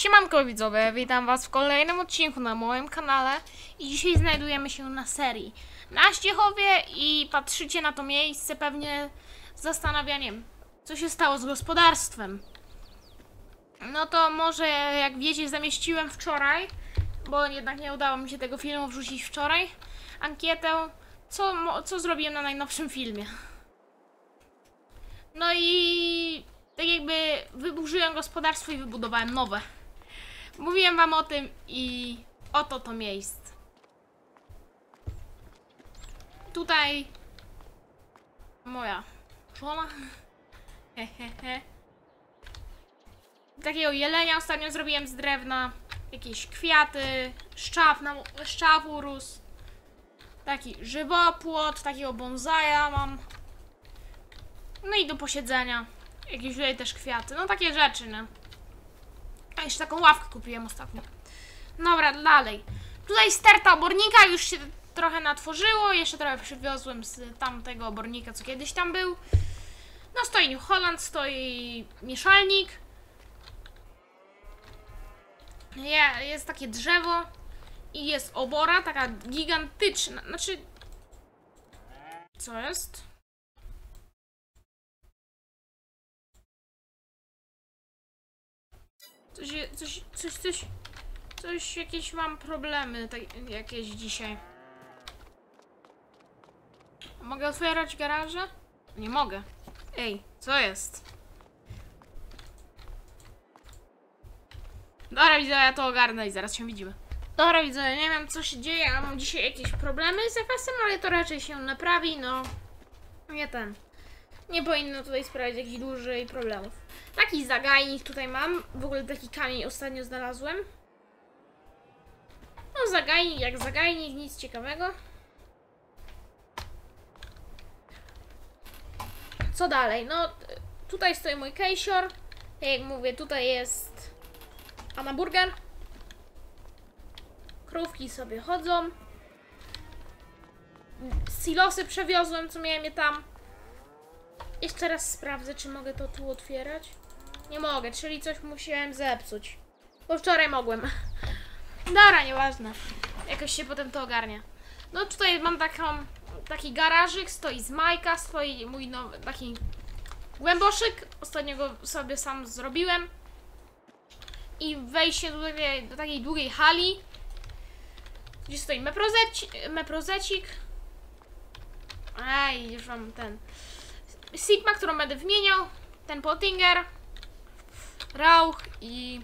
Siemanko widzowie, witam was w kolejnym odcinku na moim kanale i dzisiaj znajdujemy się na serii na Ściechowie i patrzycie na to miejsce pewnie z zastanawianiem, co się stało z gospodarstwem. No to może jak wiecie zamieściłem wczoraj, bo jednak nie udało mi się tego filmu wrzucić wczoraj, ankietę, co, co zrobiłem na najnowszym filmie. No i tak jakby wyburzyłem gospodarstwo i wybudowałem nowe. Mówiłem wam o tym i oto to miejsce. Tutaj moja żona. Hehehe. Takiego jelenia ostatnio zrobiłem z drewna. Jakieś kwiaty, szczaw, na, szczaw urósł. Taki żywopłot, takiego bonsaja mam. No i do posiedzenia. Jakieś tutaj też kwiaty. No takie rzeczy, nie? A jeszcze taką ławkę kupiłem ostatnio. Dobra, dalej. Tutaj sterta obornika już się trochę natworzyło. Jeszcze trochę przywiozłem z tamtego obornika, co kiedyś tam był. No stoi New Holland, stoi mieszalnik. Je, jest takie drzewo i jest obora, taka gigantyczna. Znaczy... Co jest? Coś, coś, coś, coś, coś, jakieś mam problemy tak, jakieś dzisiaj. Mogę otwierać garaże? Nie mogę. Ej, co jest? Dobra, widzę, ja to ogarnę i zaraz się widzimy. Dobra, widzę, nie wiem co się dzieje, a mam dzisiaj jakieś problemy z FS-em, ale to raczej się naprawi, no. Nie ten. Nie powinno tutaj sprawiać jakichś dłużej problemów. Taki zagajnik tutaj mam. W ogóle taki kamień ostatnio znalazłem. No zagajnik jak zagajnik, nic ciekawego. Co dalej? No tutaj stoi mój kejsior. Tak jak mówię, tutaj jest Anna Burger. Krówki sobie chodzą. Silosy przewiozłem, co miałem je tam. Jeszcze raz sprawdzę, czy mogę to tu otwierać. Nie mogę, czyli coś musiałem zepsuć. Bo wczoraj mogłem. Dobra, nieważne. Jakoś się potem to ogarnia. No tutaj mam taką, taki garażyk, stoi z Majka, stoi mój nowy, taki głęboszyk. Ostatnio go sobie sam zrobiłem. I wejście do takiej, do takiej długiej hali, gdzie stoi meprozeci, meprozecik. Aj, już mam ten. Sigma, którą będę wymieniał, ten Pottinger, Rauch i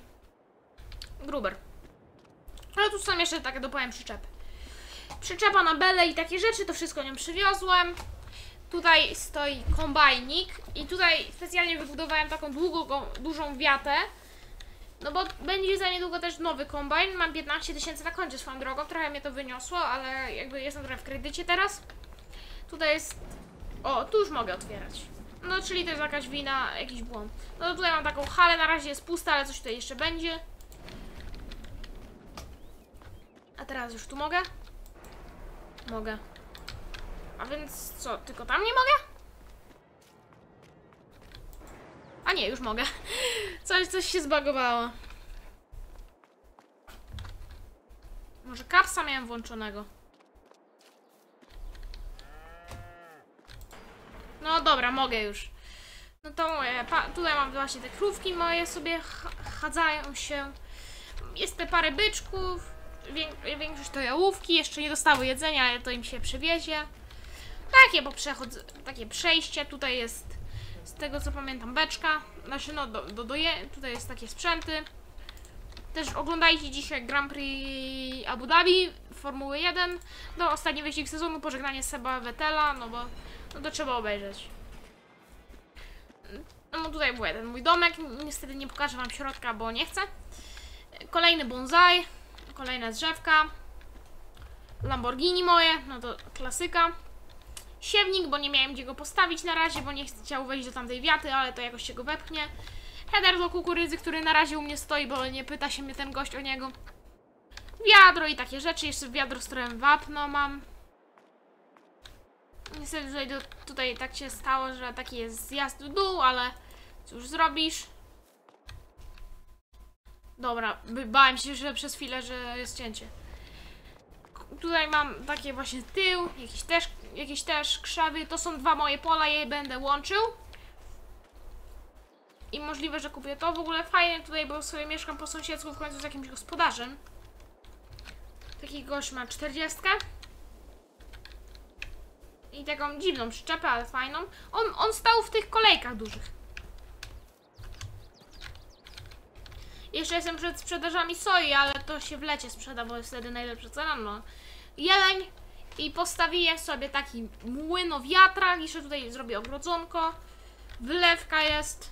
Gruber. Ale tu są jeszcze takie dopowiem przyczepy. Przyczepa na bele i takie rzeczy, to wszystko nią przywiozłem. Tutaj stoi kombajnik i tutaj specjalnie wybudowałem taką długą, dużą wiatę. No bo będzie za niedługo też nowy kombajn. Mam 15 tysięcy na koncie swoją drogą. Trochę mnie to wyniosło, ale jakby jestem trochę w kredycie teraz. Tutaj jest o, tu już mogę otwierać. No, czyli to jest jakaś wina, jakiś błąd. No tutaj mam taką halę, na razie jest pusta, ale coś tutaj jeszcze będzie. A teraz już tu mogę? Mogę. A więc co, tylko tam nie mogę? A nie, już mogę. Coś, coś się zbagowało. Może kapsa miałem włączonego. No dobra, mogę już. No to tutaj mam właśnie te krówki moje sobie ch- chadzają się. Jest te parę byczków, wię- większość to jałówki, jeszcze nie dostały jedzenia, ale to im się przywiezie. Takie, bo takie przejście, tutaj jest z tego co pamiętam beczka, znaczy no do, do, do tutaj jest takie sprzęty. Też oglądajcie dzisiaj Grand Prix Abu Dhabi, Formuły 1, no ostatni wyścig sezonu, pożegnanie Seba Vettela, no bo no to trzeba obejrzeć. No tutaj był ten mój domek. Niestety nie pokażę wam środka, bo nie chcę. Kolejny bonsai. Kolejna drzewka. Lamborghini moje, no to klasyka. Siewnik, bo nie miałem gdzie go postawić na razie, bo nie chciał wejść do tamtej wiaty, ale to jakoś się go wepchnie. Header do kukurydzy, który na razie u mnie stoi, bo nie pyta się mnie ten gość o niego. Wiadro i takie rzeczy. Jeszcze wiadro z trochę wapno mam. Niestety tutaj, tutaj tak się stało, że taki jest zjazd w dół, ale cóż zrobisz? Dobra, bałem się, że przez chwilę, że jest cięcie. Tutaj mam takie właśnie tył, jakieś też, jakieś też krzewy. To są dwa moje pola, je będę łączył. I możliwe, że kupię to. W ogóle fajnie tutaj, bo sobie mieszkam po sąsiedztwu w końcu z jakimś gospodarzem. Taki gość ma 40. I taką dziwną przyczepę, ale fajną. On, on stał w tych kolejkach dużych. Jeszcze jestem przed sprzedażami soi, ale to się w lecie sprzeda, bo jest wtedy najlepsza cena. No. Jeleń i postawiłem sobie taki młynowiatrak. Jeszcze tutaj zrobię ogrodzonko. Wylewka jest.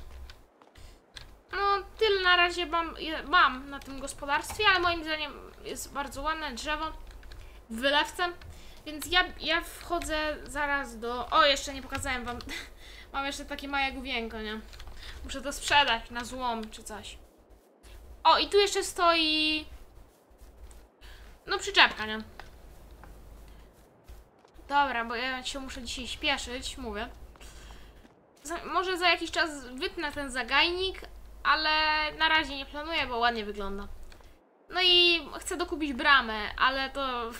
No, tyle na razie mam, mam na tym gospodarstwie, ale moim zdaniem jest bardzo ładne drzewo. Wylewcem. Więc ja, ja wchodzę zaraz do. O, jeszcze nie pokazałem wam. Mam jeszcze takie małe główienko, nie? Muszę to sprzedać na złom czy coś. O, i tu jeszcze stoi. No, przyczepka, nie? Dobra, bo ja się muszę dzisiaj śpieszyć, mówię. Za, może za jakiś czas wytnę ten zagajnik, ale na razie nie planuję, bo ładnie wygląda. No i chcę dokupić bramę, ale to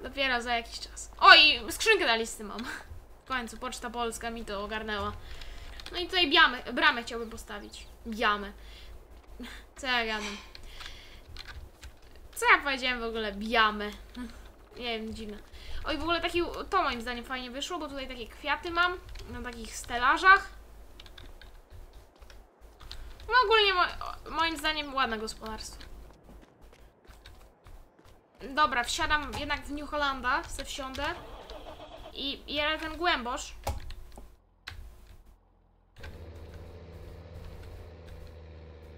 dopiero za jakiś czas. O, i skrzynkę na listy mam. W końcu Poczta Polska mi to ogarnęła. No i tutaj biamy, bramę chciałbym postawić. Biamy. Co ja gadam? Co ja powiedziałem w ogóle? Biamy. Nie wiem, dziwne. Oj, w ogóle taki, to moim zdaniem fajnie wyszło, bo tutaj takie kwiaty mam na takich stelażach. No ogólnie mo moim zdaniem ładne gospodarstwo. Dobra, wsiadam jednak w New Hollanda, se wsiądę i jadę ten głębosz.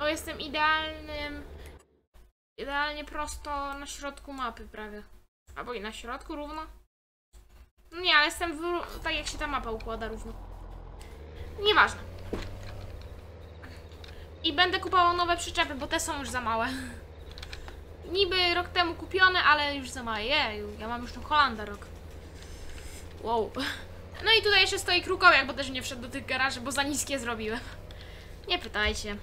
Jestem idealnym, idealnie prosto na środku mapy prawie. Albo i na środku równo. No nie, ale jestem w, tak jak się ta mapa układa równo. Nieważne. I będę kupował nowe przyczepy, bo te są już za małe. Niby rok temu kupione, ale już za małe. Jeju, ja mam już ten Holanda rok. Wow. No i tutaj jeszcze stoi krukowiak, bo też nie wszedł do tych garaży, bo za niskie zrobiłem. Nie pytajcie.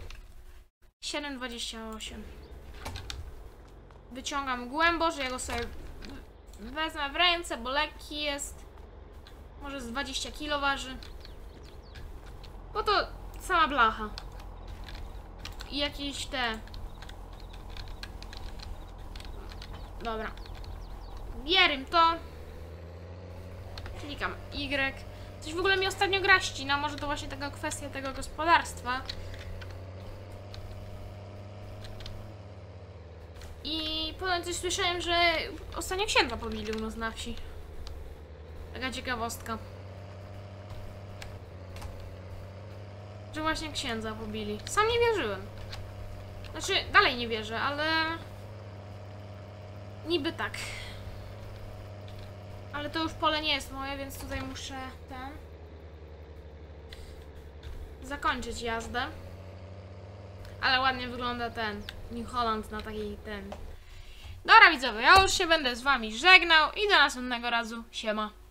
7,28. Wyciągam głębo, że ja go sobie wezmę w ręce, bo lekki jest. Może z 20 kg waży. Bo to sama blacha. I jakieś te. Dobra. Bierym to. Klikam Y. Coś w ogóle mi ostatnio gra ścina. Może to właśnie taka kwestia tego gospodarstwa. I potem coś słyszałem, że ostatnio księdza pobili u nas na wsi. Taka ciekawostka. Że właśnie księdza pobili. Sam nie wierzyłem. Znaczy, dalej nie wierzę, ale... Niby tak. Ale to już pole nie jest moje, więc tutaj muszę ten... Zakończyć jazdę. Ale ładnie wygląda ten New Holland na takiej ten. Dobra widzowie, ja już się będę z wami żegnał i do następnego razu. Siema.